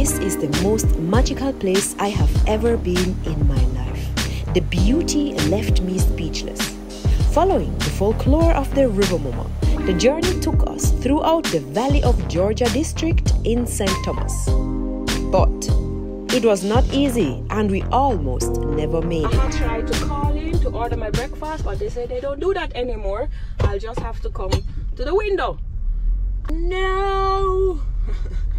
This is the most magical place I have ever been in my life. The beauty left me speechless. Following the folklore of the River Mama, the journey took us throughout the Valley of Georgia district in St. Thomas. But it was not easy and we almost never made I it. had tried to call in to order my breakfast, but they said they don't do that anymore. I'll just have to come to the window. No!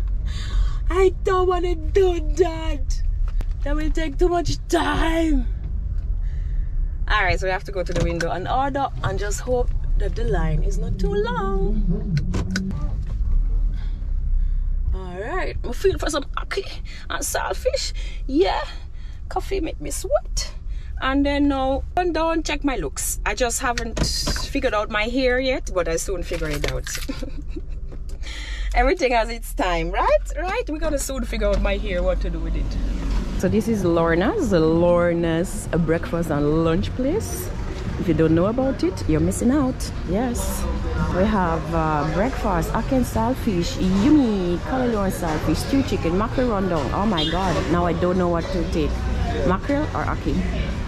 I don't want to do that. That will take too much time. Alright, so we have to go to the window and order and just hope that the line is not too long. Alright, I'm feeling for some ackee and saltfish. Yeah, coffee make me sweat. And then now, and don't check my looks. I just haven't figured out my hair yet, but I soon figure it out. Everything has its time, right? Right? We're gonna soon figure out my hair, what to do with it. So this is Lorna's, Lorna's breakfast and lunch place. If you don't know about it, you're missing out. Yes. We have uh, breakfast, ackee saltfish, yummy, cauliflower saltfish, stew chicken, mackerel rundown. Oh my god, now I don't know what to take. Mackerel or ackee?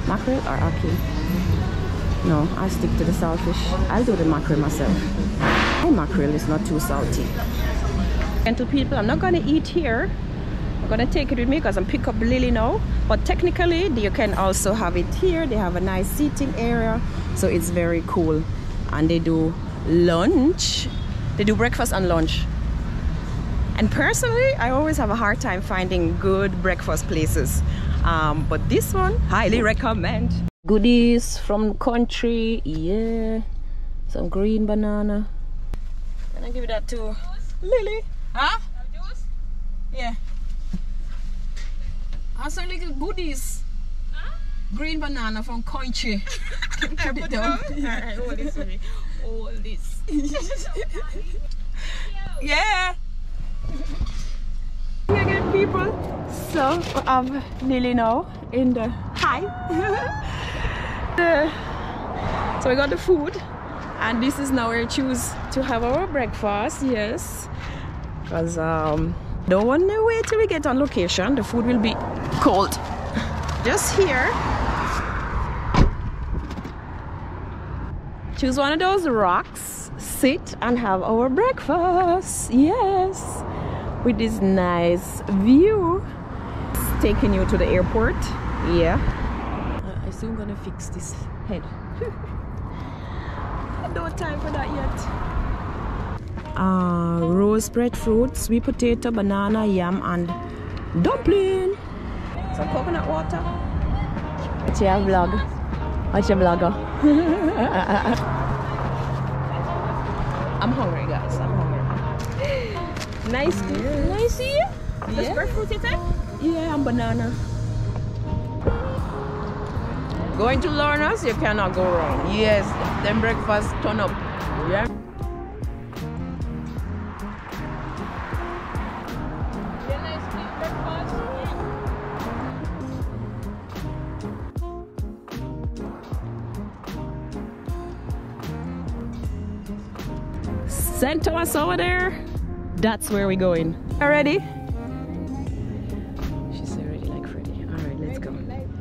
Mackerel or ackee? No, I'll stick to the saltfish. I'll do the mackerel myself. My mackerel is not too salty. And to people, I'm not gonna eat here. I'm gonna take it with me because I'm pick up Lilli now. But technically, you can also have it here. They have a nice seating area, so it's very cool. And they do lunch. They do breakfast and lunch. And personally, I always have a hard time finding good breakfast places. Um, but this one, highly recommend. Goodies from country, yeah. Some green banana. I give that to Lilli? Huh? Yeah. Have some little goodies. Green banana from country. Put it down. Alright, hold this for me. Hold this. yeah. Here again, people. So I'm nearly now in the hi. The- so we got the food, and this is now where we choose to have our breakfast. Yes, because um, don't want to wait till we get on location. The food will be cold. Just here. Choose one of those rocks, sit and have our breakfast. Yes, with this nice view. It's taking you to the airport. Yeah. I, I soon gonna fix this head. no time for that yet. Uh, rose breadfruit, sweet potato, banana, yam, and dumpling. Some coconut water. What's your vlog? What's your vlogger? I'm hungry, guys. I'm hungry. Nice, nice here. This Yeah. breadfruit you take? Yeah, and banana. Going to Lorna's, you cannot go wrong. Yes, them breakfast turn up. That's where we're going. Already? She's already like Freddy. Alright, let's go.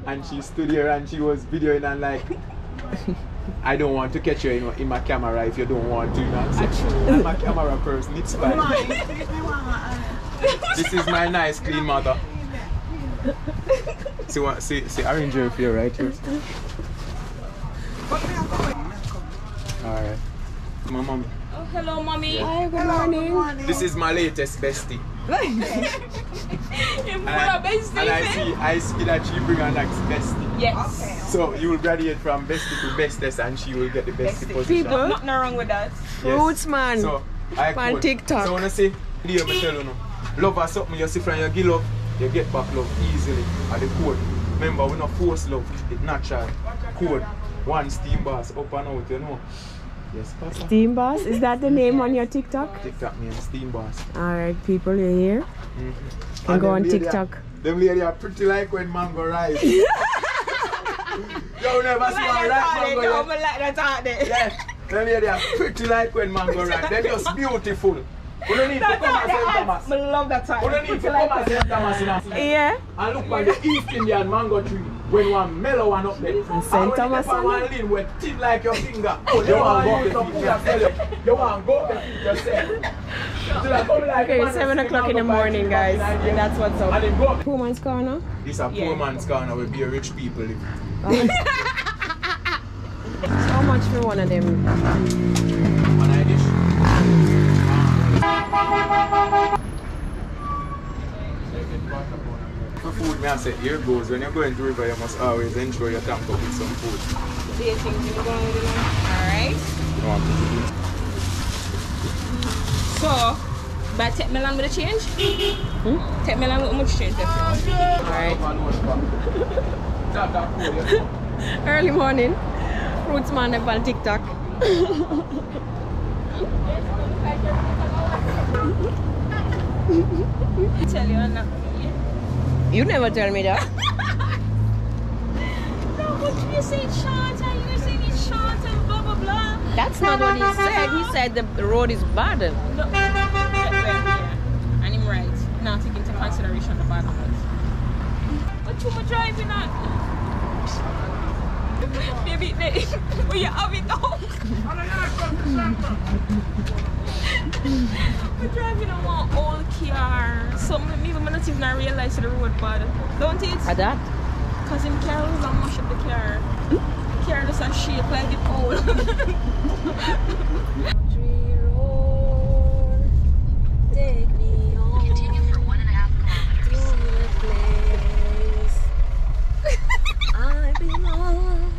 and she stood here and she was videoing and like I don't want to catch you in, in my camera if you don't want to, you know. So, I'm a camera person, it's fine. this is my nice clean mother. See what see see orange here for you right here. Alright. My mom. Hello, mommy. Hi, good morning. This is my latest bestie. You're And I, and I see I see that she bring her next bestie. Yes. So you will graduate from bestie to bestest and she will get the bestie position. People, nothing wrong with that. Yes. Roots man. So, I On could. TikTok. So when I say, dear, me tell you no. Love or something you see from your give love, you get back love easily. At the code. Remember, we not force love. It's natural. Code. One steam bars up and out, you know. Yes, Papa. Steam Boss, is that the name on your TikTok? TikTok name, steam bars. Alright, people, you hear? Mm-hmm. Can go on TikTok. them lady are pretty like when mango rise. you never see one ripe mango yet. like that out there. Yeah, them lady are pretty like when mango ripe. They're just beautiful. We don't need to come and St. Thomas. I love that time. We don't need to come and St. Thomas in a Yeah. And look by the East Indian mango tree when one mellow one up there. And St. Thomas when on one lean with thin like your finger. Oh, you want to go up the yourself. You want to go up the feet yourself. Okay, it's 7 o'clock in the morning, guys. And that's what's up. then go. Poor man's corner. This a Yeah. poor man's corner where be rich people live. How much for one of them? For food, me I say, here goes. When you're going to river, you must always ensure you tank up with some food. Alright. So, but take Milan with a change? Hmm? Take Milan with much change. Alright. Early morning. Fruits man up on TikTok. tell you, I'm not. You never tell me that. No, but you say short and you're saying it's short and blah blah blah. That's not what he said. He said the road is bad. No, well, yeah. And him right. Now take into consideration the bad ones. But too much driving on. Baby, they, will you have it out? We're driving on one old car. So maybe I'm not even realize the road bad. Don't it? At that? Cause him car was and mash up the car. The car just a shake like it old. Take me home. Continue for one and a half kilometers. I belong.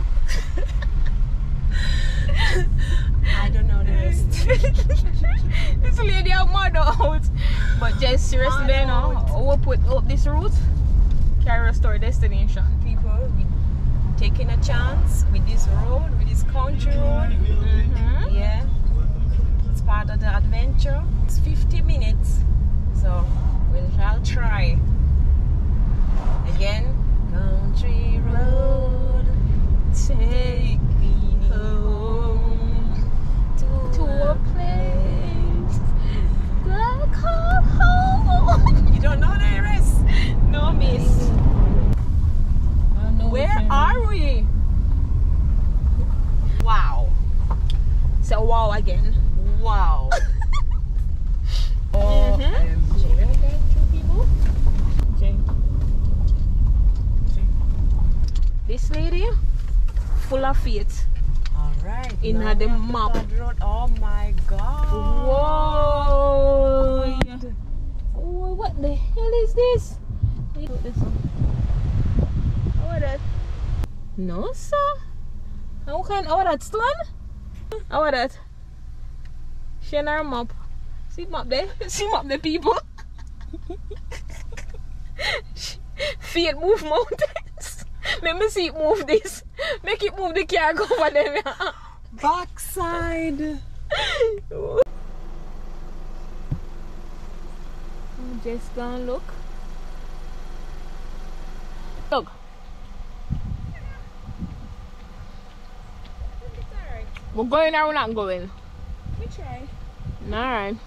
I don't know the rest. this lady a mad out. But just seriously, you know, we put up this route, carry us to our destination. People, we taking a chance with this road, with this country road. Mm-hmm. Yeah, it's part of the adventure. It's 50 minutes, so we shall try. Again, country road, take me home to a place I call home. You don't know the rest? No, miss. Where are we? Wow. So wow again. Wow. oh, Mhm. This lady, full of faith. Alright. In her the map. Road. Oh my god. Whoa! Oh, what the hell is this? Look this one. That? No, sir. How can how that stone? How that? Share our map. See map there? See map the people. Feet move mountains. Let me see it move this. Make it move the car go over there. Backside. Just gonna look. Look. We're going or we're not going? We try. Alright.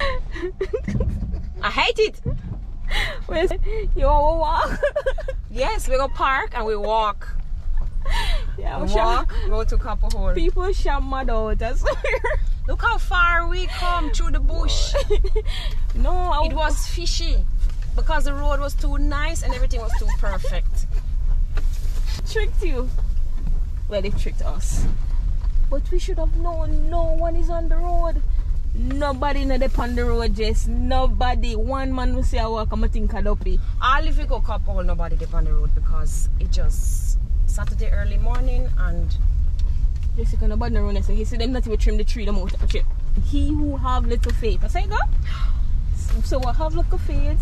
I hate it. Where's, you want to walk? yes, we go park and we walk. Yeah, We we shall- walk, go to Copper Hole. People shall mad out, I swear. Look how far we come through the bush. No, I It was fishy because the road was too nice and everything was too perfect. tricked you. Well, they tricked us. But we should have known no one is on the road. Nobody in the on the road, just nobody. One man will say I walk, I'm think I dopey. All if we go Copper Hole, nobody did on the road because it just Saturday early morning and Jessica nobody on the road, so he said them not even trim the tree, them out of the. He who have little faith. I say go. So we'll have little faith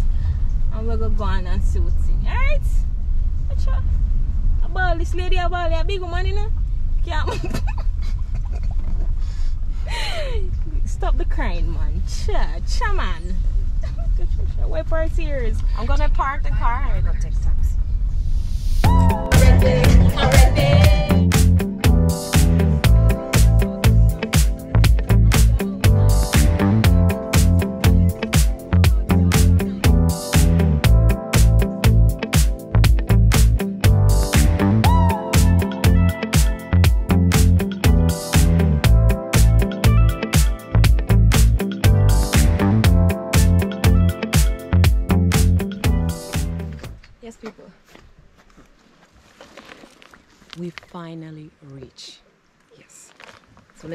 and we're gonna go on and see what's in. Alright? Acha. A ball, this lady a ball, a big woman, you Stop the crying, man. Cha, cha, man. Wipe our tears. I'm gonna park the car and go take taxi. Yes,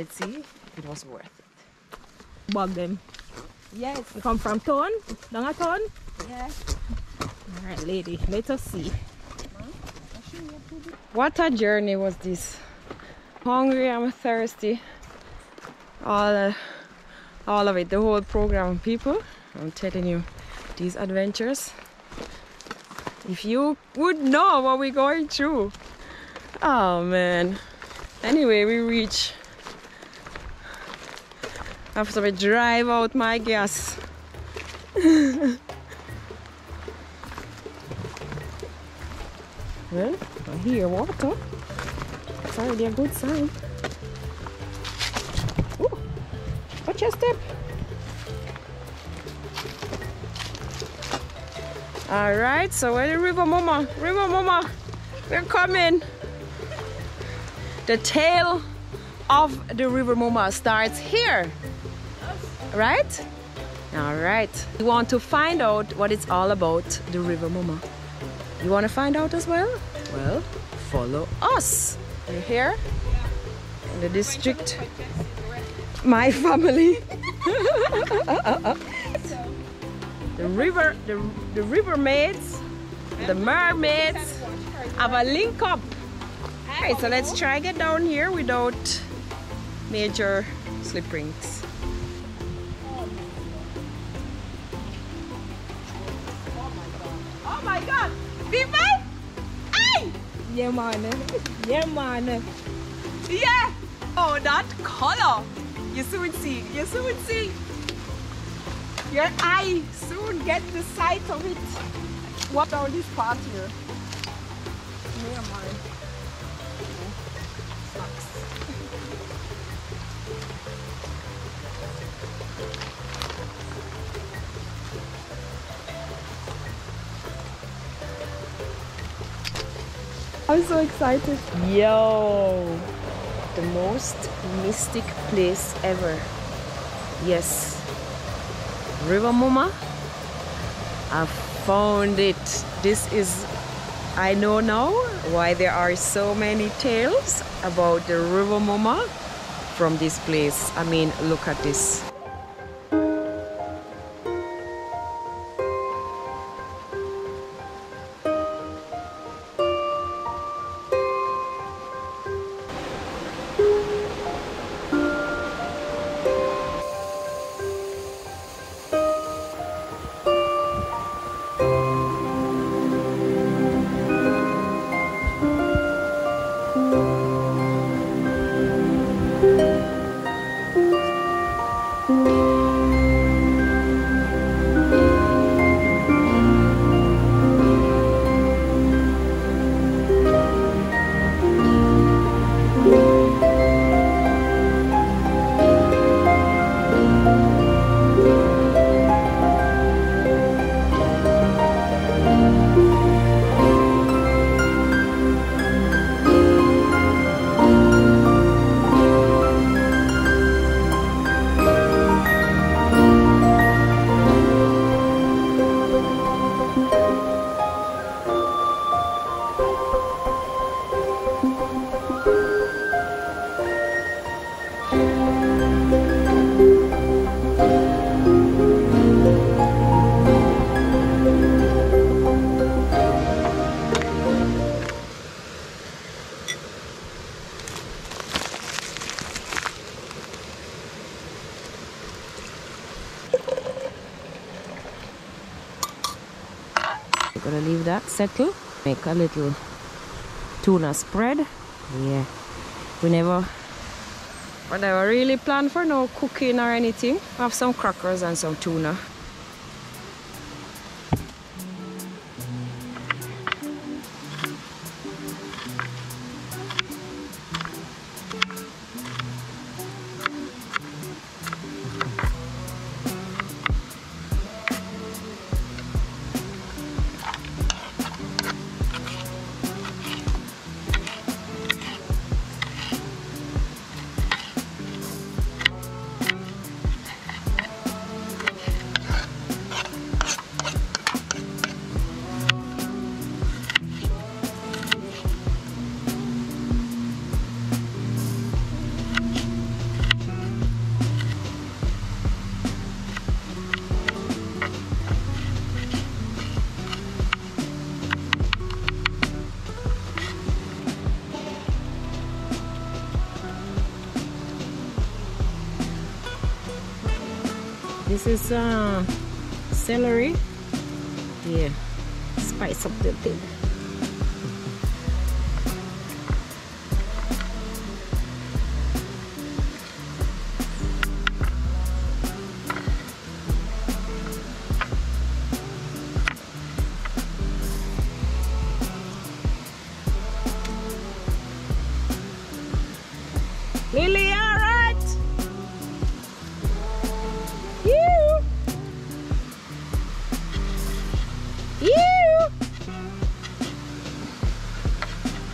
let's see if it was worth it. Bug them. Yes. You come from town? Down a town? Yeah. Alright, lady. Let us see. What a journey was this. Hungry, I'm thirsty. All, uh, all of it, the whole program, people. I'm telling you, these adventures. If you would know what we're going through. Oh man. Anyway, we reach. After we drive out my gas. well, I hear water. It's already a good sign. Ooh, watch your step. All right, so where the river mama? River mama, we're coming. The tail of the river mama starts here, right? All right. You want to find out what it's all about, the river mama. You want to find out as well? Well, follow us. You're here in the district. My family. the river, the, the river maids, the mermaids have a link up. Alright, so let's try get down here without major slip rings. People! Hey! Yeah, man. Yeah, man. Yeah! Oh, that color! You soon see, you soon see. Your eye soon get the sight of it. What down this path here. I'm so excited. Yo! The most mystic place ever. Yes. River Mama. I found it. This is, I know now why there are so many tales about the River Mama from this place. I mean, look at this. Leave that settle. Make a little tuna spread. Yeah. We never we never really plan for no cooking or anything. Have some crackers and some tuna. This is uh, celery. Yeah, spice up the thing.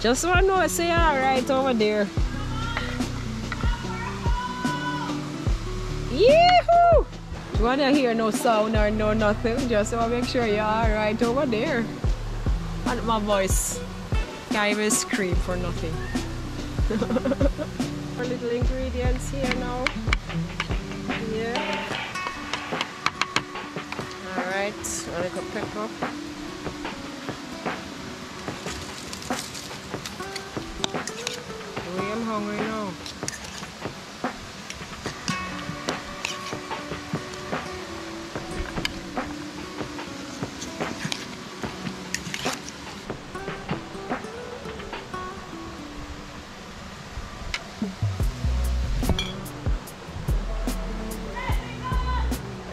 Just want to know, I say all right over there. Yee-hoo! You want to hear no sound or no nothing? Just want to make sure you're all right over there. And my voice can't even scream for nothing. Our little ingredients here now. Yeah. Alright, a little pepper. Hungry now.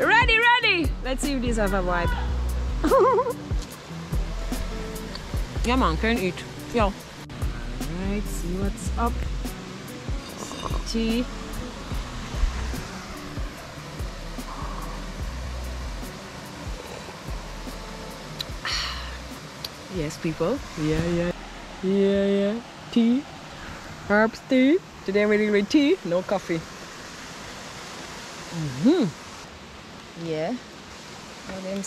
Ready, ready! Let's see if these have a vibe. yeah man, can eat. Yeah. Alright, see what's up. Tea. Yes, people. Yeah, yeah. Yeah, yeah. Tea. Herbs tea. Today we're doing tea, no coffee. Mm-hmm. Yeah. And then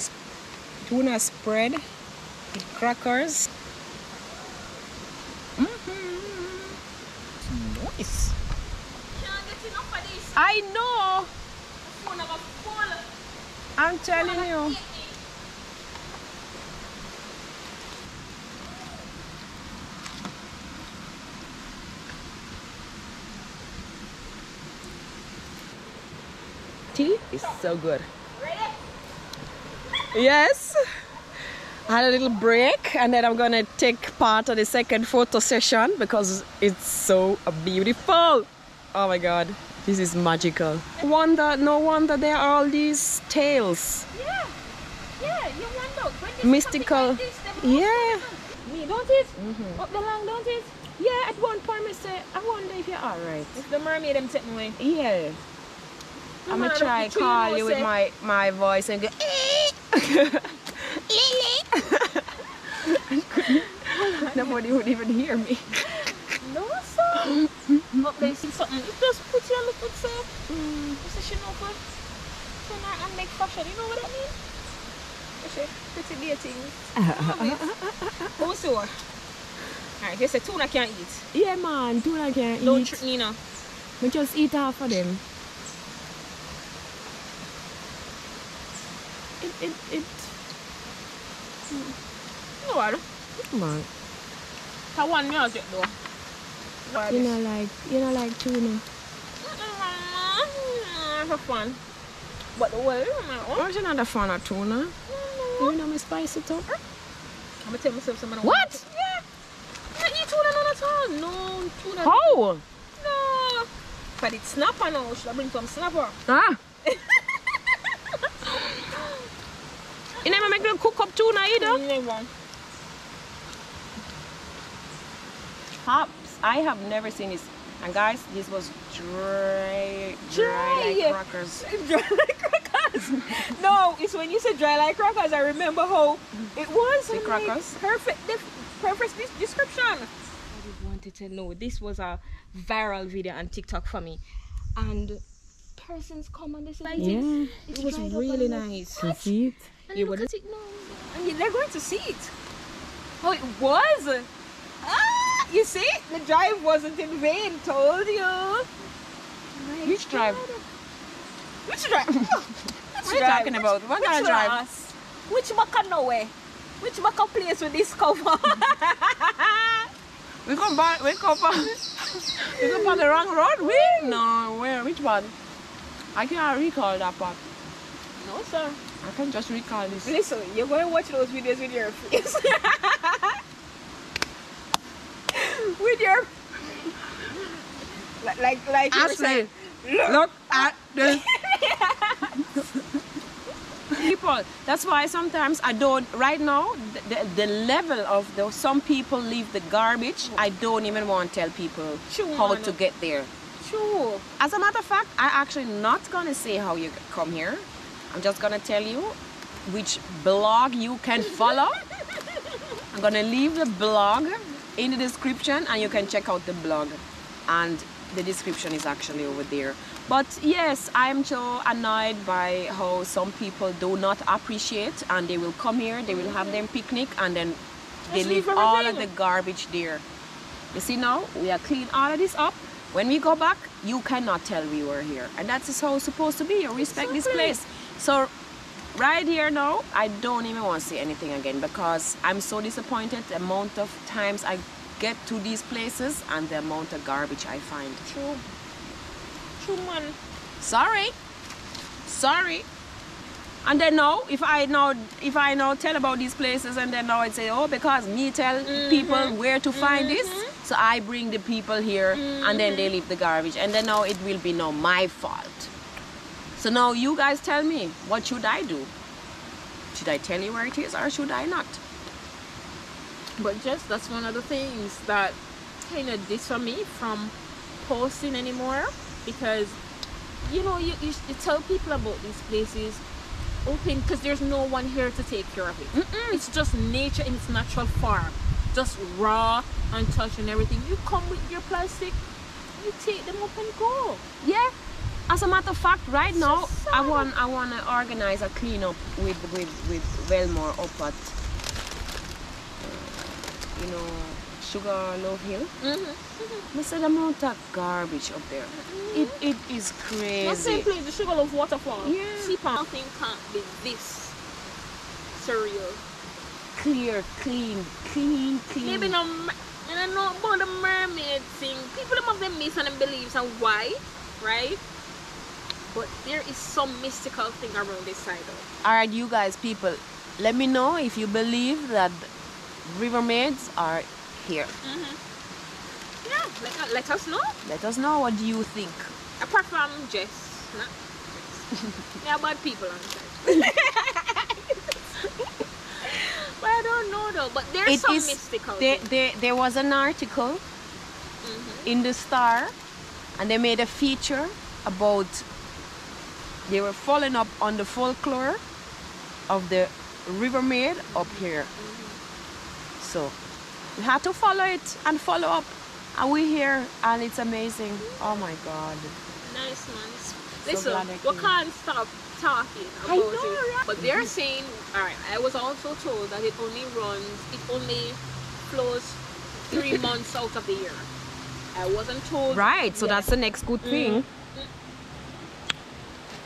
tuna spread with crackers. I know. I'm telling you. Tea is so good. Yes. I had a little break and then I'm gonna take part of the second photo session because it's so beautiful. Oh my god, this is magical. Wonder, no wonder there are all these tales. Yeah, yeah, you wonder. When this Mystical. Like this, Yeah. Me, don't it? Mm-hmm. Up the long, don't it? Yeah, at one point I say, I wonder if you're alright. If the mermaid them take me away. Yeah. I'm gonna try the tree call know you with my, my voice and go, eh, eh, eh. Lilli. Nobody would even hear me. Up there, see something. It just put you look good, sir. Mm. You know good. Turn her and make fashion. You know what that mean? You pretty dear things. Who's sure? Alright, you say tuna can't eat. Yeah, man, tuna can't Don't eat. trick me, no. We just eat half of them. It, it, it, hmm. No, I don't. man. That one me get though. What You know, like, you know, like tuna. Mm, For fun. But the way, I'm I'm not a fan of tuna. You know me spice it up. gonna tell myself something. What? Yeah. I eat tuna none at all. No, tuna. How? No. But it's snapper now. Should I bring some snapper? Ah. you never make them cook up tuna either? Never. Hops. I have never seen this. And guys, this was dry, Dry. like crackers. dry like crackers. no, it's when you said dry like crackers. I remember how it was. The crackers? perfect. perfect des- description. I just wanted to know. This was a viral video on TikTok for me, and persons come and they say, Yeah. it was really nice. You see it? And look at it now. And they're going to see it. Oh, it was. You see, the drive wasn't in vain. Told you. My Which drive? Which drive? Which What are you talking about? What kind of drive? Which baka nowhere? Which baka place we discover? We come back, we come back. we come on the wrong road? We? No, where? Which one? I can't recall that part. No, sir. I can just recall this. Listen, you're going to watch those videos with your face. With your. Like, like, you saying, Ashley, look at this. people that's why sometimes i don't right now the, the, the level of the some people leave the garbage i don't even want to tell people True, how to get there True. as a matter of fact i actually not gonna say how you come here i'm just gonna tell you which blog you can follow i'm gonna leave the blog in the description and you can check out the blog. And the description is actually over there. But yes i'm so annoyed by how some people do not appreciate and they will come here they will have their picnic and then they Just leave all of the garbage there. You see now we are clean all of this up. When we go back you cannot tell we were here. And that's how it's supposed to be. You respect this place. So right here now i don't even want to see anything again because i'm so disappointed the amount of times i get to these places and the amount of garbage i find. True. True, man. sorry. Sorry. And then now if i now if i now tell about these places and then now i say oh because me tell mm-hmm. people where to find this. Mm-hmm. So i bring the people here and then they mm-hmm. leave the garbage. And then now it will be now my fault so now you guys tell me what should i do should i tell you where it is or should i not But just that's one of the things that kind of dissuade me from posting anymore because you know you, you, you tell people about these places open because there's no one here to take care of it. It's just nature in its natural form, just raw, untouched, and everything. You come with your plastic, you take them up and go. Yeah. As a matter of fact, right now I want I want to organize a cleanup with with with Wellmore up at uh, you know Sugar Love Hill. Mm-hmm. I said the amount of garbage up there. It it is crazy. Not simply the sugar of waterfall. Yeah. Nothing can't be this surreal. Clear, clean, clean, clean. Maybe no, and I know about the mermaid thing. People have them myths and beliefs and why, right? But there is some mystical thing around this side of. All right, you guys, people, let me know if you believe that river maids are here. Mm-hmm. Yeah, let, let us know. Let us know what do you think. Apart from Jess, not Jess. yeah, bad people on the side. but I don't know though. But there's It some is- mystical. There, there, there was an article mm-hmm. in the Star, and they made a feature about they were following up on the folklore of the River Maid up here. So we had to follow it and follow up, and we're here, and it's amazing. Oh my God! Nice man. Listen, I we can't stop talking about I know, it. right? But they're saying, alright, I was also told that it only runs, it only flows three months out of the year. I wasn't told. Right. So Yeah. that's the next good thing. Mm.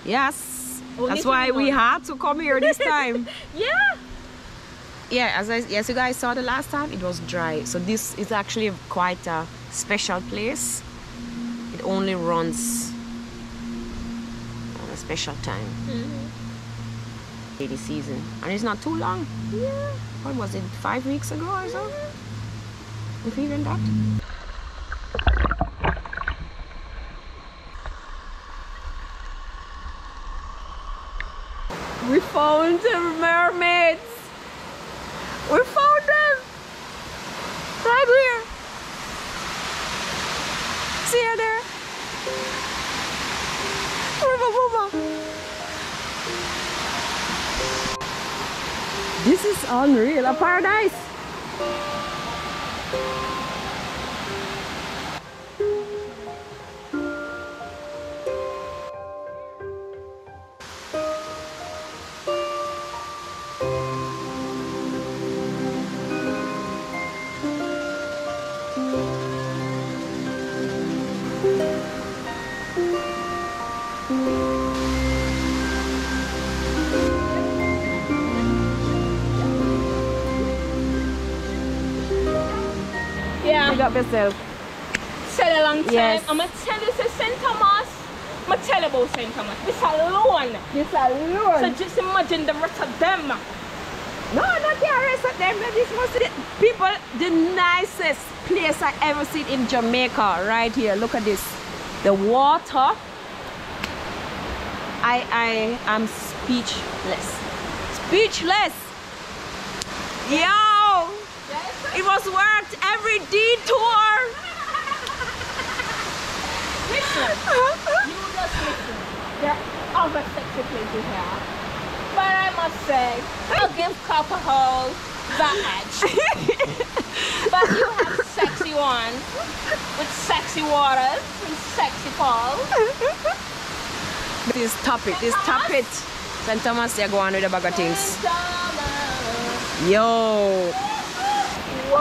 Yes. Only That's why we had to come here this time. Yeah. yeah as I, yes you guys saw the last time it was dry. So this is actually quite a special place. It only runs on a special time. Mm-hmm. Lady season. And it's not too long. Yeah. what was it five weeks ago or so? Mm-hmm. If even that This is unreal, a paradise. Yeah. Up yourself. Said a long time. Yes. I'm gonna tell you, say St. Thomas. I'm going to tell you about St. Thomas. This alone. This alone. So just imagine the rest of them. No, not the rest of them. This must be people the nicest place I ever seen in Jamaica. Right here. Look at this. The water. I I am speechless. Speechless. Yo! It was worth every detour. Listen. you just listen. There are other sexy places here. But I must say, I'll give Copperhole that edge. but you have sexy ones with sexy waters and sexy falls. This top it. This top it. St. Thomas, they're going with a bag of things. Yo! Yo?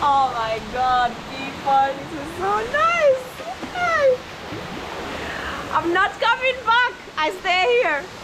Oh my god, people, this is so nice! I'm not coming back! I stay here!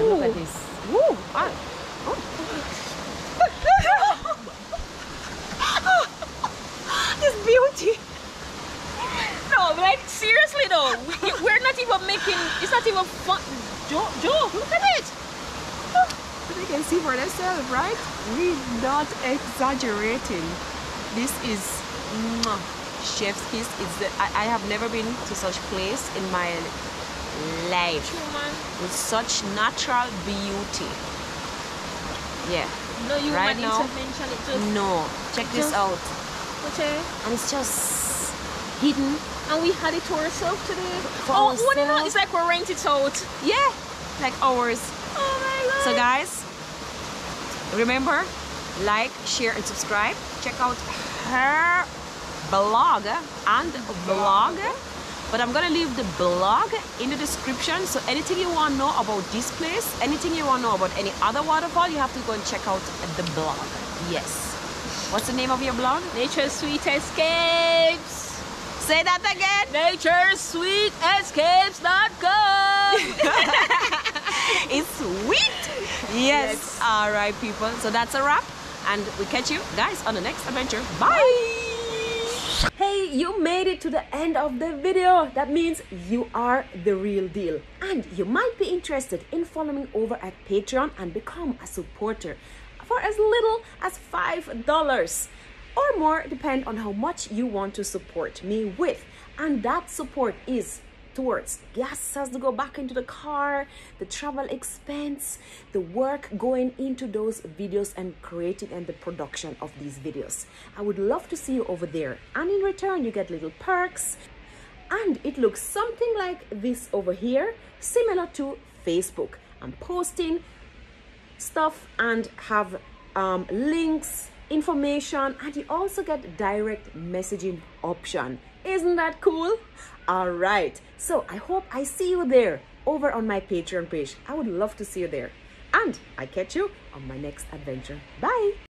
God, look at this. Woo! Ah. this beauty. No, like seriously though, we, we're not even making. It's not even fun. Joe, Joe, look at it. They can see for themselves, right? We're not exaggerating. This is mwah, chef's kiss. It's the, I, I have never been to such place in my life. With such natural beauty. Yeah. No human Right now? intervention. It just. No, check this Just- out. Okay. And it's just hidden. And we had it to ourselves today. For oh, what do you know? It's like we rent it out. Yeah, like ours. Oh my god. So guys, remember, like, share, and subscribe. Check out her blog and vlog. But I'm gonna leave the blog in the description. So anything you want to know about this place, anything you want to know about any other waterfall, you have to go and check out the blog. Yes. What's the name of your blog? Nature's Sweet Escapes. Say that again. Nature's Sweet Escapes.com. It's sweet. Yes. All right, people. So that's a wrap. And we catch you guys on the next adventure. Bye. Hey, you made it to the end of the video. That means you are the real deal. And you might be interested in following over at Patreon and become a supporter for as little as $5 or more, depend on how much you want to support me with. And that support is towards gas has to go back into the car, the travel expense, the work going into those videos and creating and the production of these videos. I would love to see you over there. And in return, you get little perks. And it looks something like this over here, similar to Facebook. I'm posting stuff and have um, links, information, and you also get direct messaging option. Isn't that cool? All right. So I hope I see you there over on my Patreon page. I would love to see you there. And I catch you on my next adventure. Bye.